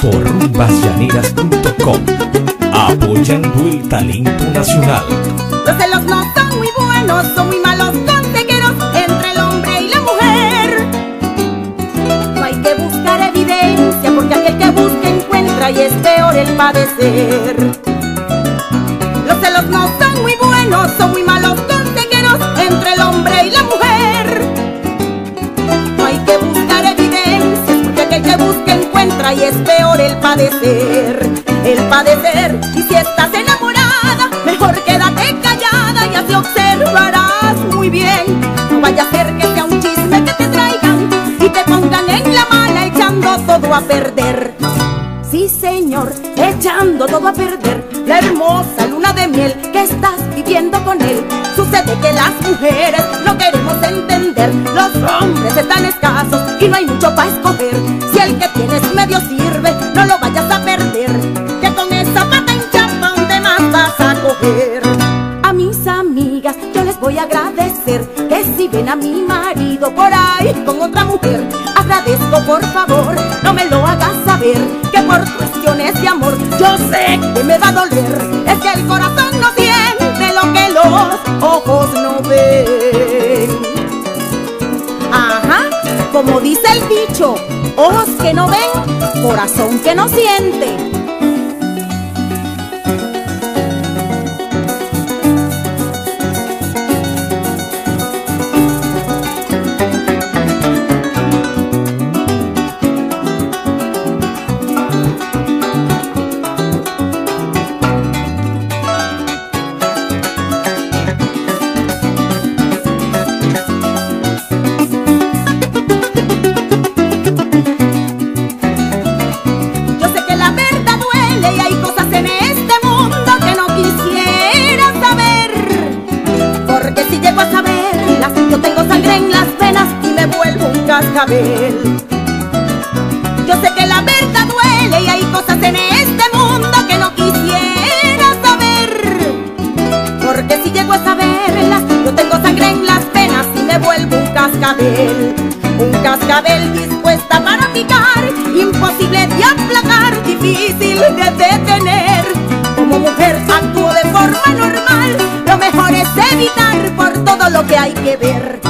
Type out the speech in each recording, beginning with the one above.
por rumbasllaneras.com, apoyando el talento nacional. Los celos no son muy buenos, son muy malos consejeros entre el hombre y la mujer. No hay que buscar evidencia, porque aquel que busca encuentra y es peor el padecer. Los celos no son muy buenos, son muy malos consejeros entre el hombre y la mujer. No hay que buscar evidencias, porque aquel que busca y es peor el padecer. El padecer, y si estás enamorada, mejor quédate callada y así observarás muy bien. No vaya a ser que sea un chisme que te traigan y te pongan en la mala echando todo a perder. Sí, señor, echando todo a perder la hermosa luna de miel que estás viviendo con él. Sucede que las mujeres no queremos entender, los hombres están escasos y no hay mucho para escoger. Si el que tienes medio sirve, no lo vayas a perder, que con esa pata en chapa, ¿dónde más vas a coger? A mis amigas yo les voy a agradecer que si ven a mi marido por ahí con otra mujer, agradezco por favor, no me lo hagas saber, que por cuestiones de amor yo sé que me va a doler, que no ven, corazón que no siente. Yo tengo sangre en las venas y me vuelvo un cascabel. Yo sé que la verdad duele y hay cosas en este mundo que no quisiera saber. Porque si llego a saberlas, yo tengo sangre en las venas y me vuelvo un cascabel. Un cascabel dispuesta para picar, imposible de aplacar, difícil de detener. Como mujer actúo de forma normal, lo mejor es evitar todo lo que hay que ver.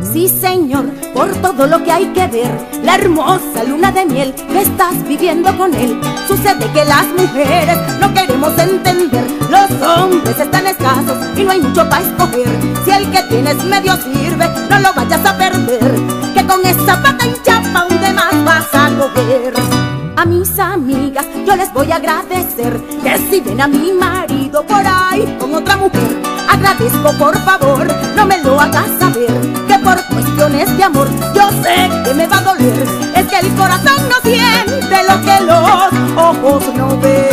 Sí, señor, por todo lo que hay que ver, la hermosa luna de miel que estás viviendo con él. Sucede que las mujeres no queremos entender, los hombres están escasos y no hay mucho para escoger. Si el que tienes medio sirve, no lo vayas a perder, que con esa pata en chapa, ¿dónde más vas a coger? A mis amigas yo les voy a agradecer que si ven a mi marido por ahí con otra mujer, agradezco por favor, no me lo hagas saber, que por cuestiones de amor yo sé que me va a doler, es que el corazón no siente lo que los ojos no ven.